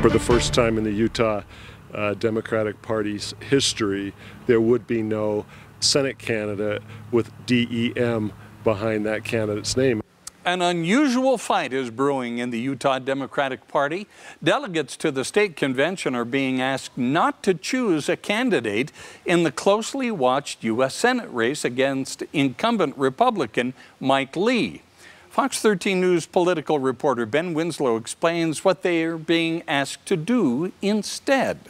For the first time in the Utah uh, Democratic Party's history, there would be no Senate candidate with DEM behind that candidate's name. An unusual fight is brewing in the Utah Democratic Party. Delegates to the state convention are being asked not to choose a candidate in the closely watched U.S. Senate race against incumbent Republican Mike Lee. Fox 13 News political reporter Ben Winslow explains what they are being asked to do instead.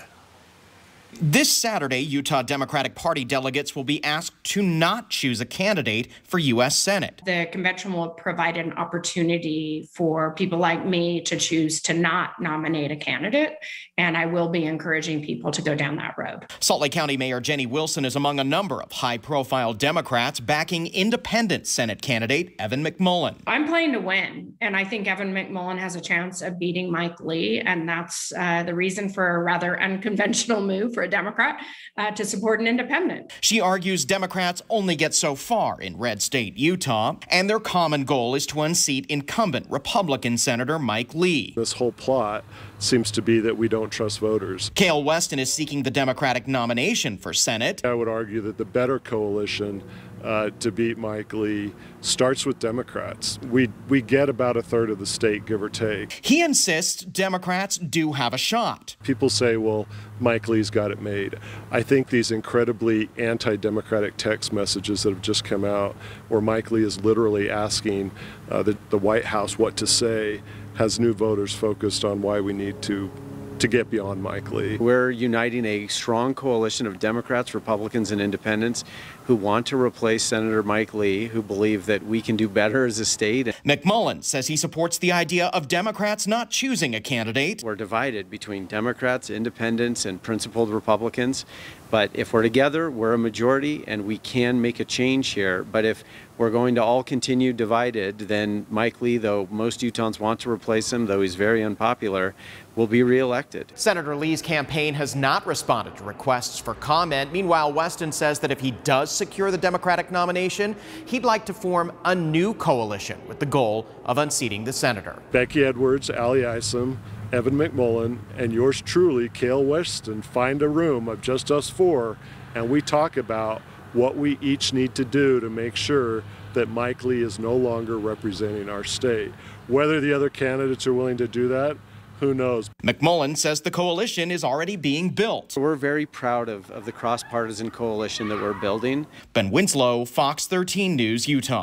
This Saturday, Utah Democratic Party delegates will be asked to not choose a candidate for U.S. Senate. The convention will provide an opportunity for people like me to choose to not nominate a candidate, and I will be encouraging people to go down that road. Salt Lake County Mayor Jenny Wilson is among a number of high profile Democrats backing independent Senate candidate Evan McMullin. I'm playing to win, and I think Evan McMullin has a chance of beating Mike Lee, and that's uh, the reason for a rather unconventional move for a Democrat uh, to support an independent. She argues Democrats only get so far in red state Utah, and their common goal is to unseat incumbent Republican Senator Mike Lee. This whole plot seems to be that we don't trust voters. Kael Weston is seeking the Democratic nomination for Senate. I would argue that the better coalition uh, to beat Mike Lee starts with Democrats. We we get about a third of the state, give or take. He insists Democrats do have a shot. People say, well, Mike Lee's got it made. I think these incredibly anti-democratic text messages that have just come out, where Mike Lee is literally asking uh, the, the White House what to say, has new voters focused on why we need to to get beyond Mike Lee. We're uniting a strong coalition of Democrats, Republicans, and independents who want to replace Senator Mike Lee, who believe that we can do better as a state. McMullin says he supports the idea of Democrats not choosing a candidate. We're divided between Democrats, independents, and principled Republicans. But if we're together, we're a majority and we can make a change here. But if we're going to all continue divided, then Mike Lee, though most Utahns want to replace him, though he's very unpopular, will be reelected. Senator Lee's campaign has not responded to requests for comment. Meanwhile, Weston says that if he does secure the Democratic nomination, he'd like to form a new coalition with the goal of unseating the senator. Becky Edwards, Ally Isom, Evan McMullin, and yours truly, Kael Weston, find a room of just us four, and we talk about what we each need to do to make sure that Mike Lee is no longer representing our state. Whether the other candidates are willing to do that, who knows? McMullin says the coalition is already being built. We're very proud of, of the cross partisan coalition that we're building. Ben Winslow, Fox 13 News, Utah.